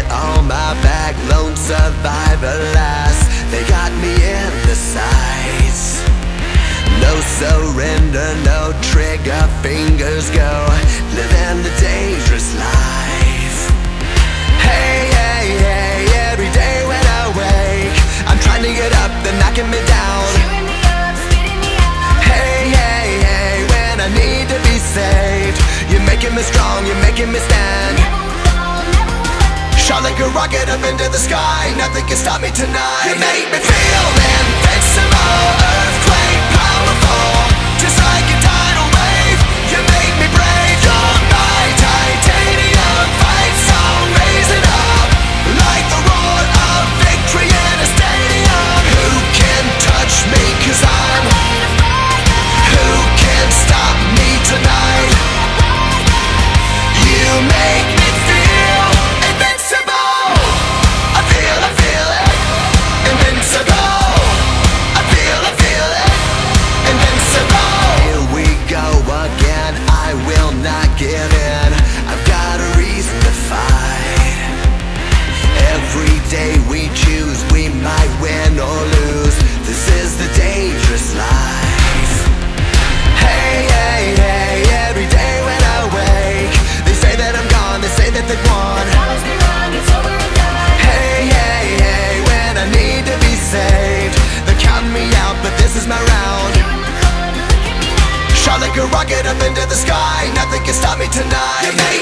it on my back Lone survivor last. They got me in the sights. No surrender, no trigger Fingers go. Living the dangerous life. Hey, hey, hey Every day when I wake I'm trying to get up, they're knocking me down. Hey, hey, hey When I need to be saved You're making me strong, you're making me stand a rocket up into the sky. Nothing can stop me tonight. You me a rocket up into the sky. Nothing can stop me tonight